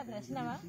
ブラブラしなは。